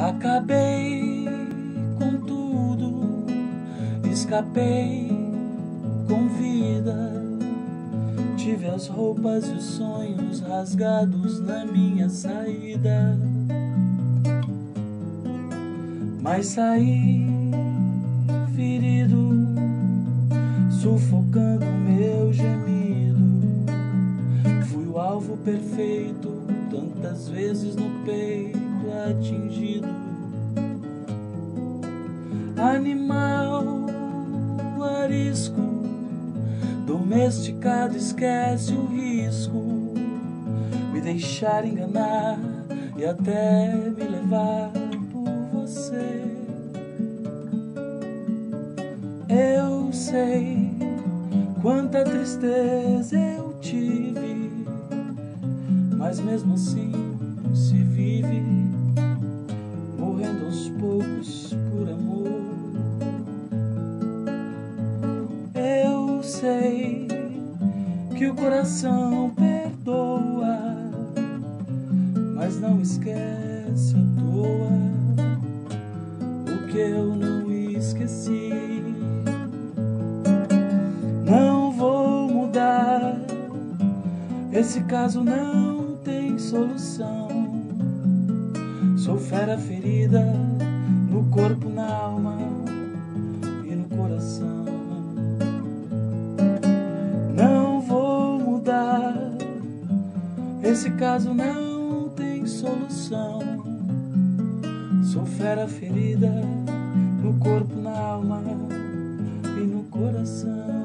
Acabei com tudo, escapei com vida. Tive as roupas e os sonhos rasgados na minha saída. Mas saí ferido, sufocando meu gemido. Fui o alvo perfeito, tantas vezes no peito atingido. Animal arisco, domesticado, esquece o risco. Me deixar enganar e até me levar por você. Eu sei quanta tristeza eu tive, mas mesmo assim se vive morrendo aos poucos por amor. Eu sei que o coração perdoa, mas não esquece à toa o que eu não esqueci. Não vou mudar, esse caso não solução. Sou fera ferida no corpo, na alma e no coração. Não vou mudar, esse caso não tem solução. Sou fera ferida no corpo, na alma e no coração.